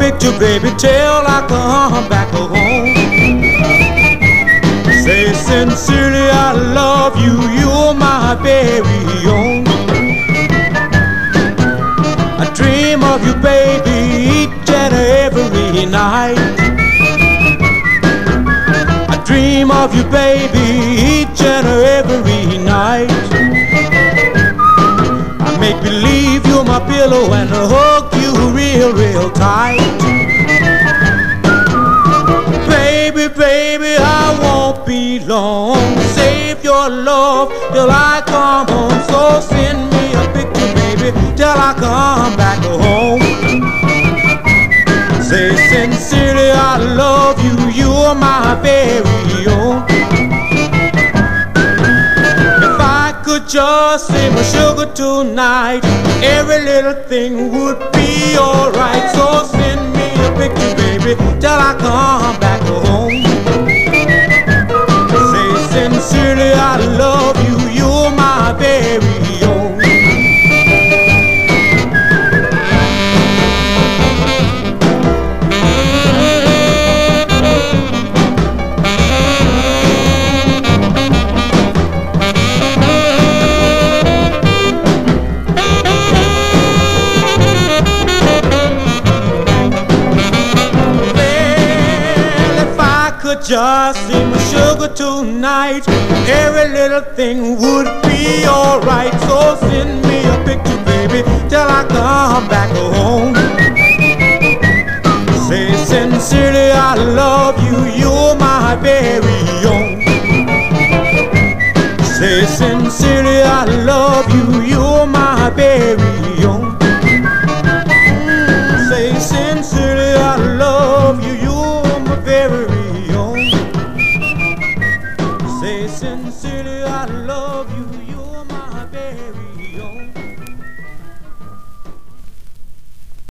picture, baby, till I come back home. Say sincerely, I love you, you're my very own. I dream of you, baby, each and every night. I dream of you, baby, each and every night. I make believe you're my pillow and hug you real, real tight. Baby, baby, I won't be long. Save your love till I come home. So send me a picture, baby, till I come back home. Say sincerely, I love you. You're my very own. See my sugar tonight, every little thing would be alright. So send me a picture, baby, till I come could just see my sugar tonight, every little thing would be alright. So send me a picture, baby, till I come back home. Say sincerely, I love you, you're my very own. Say sincerely, I love you, you're my very own. Say sincerely, I love you, sincerely, I love you.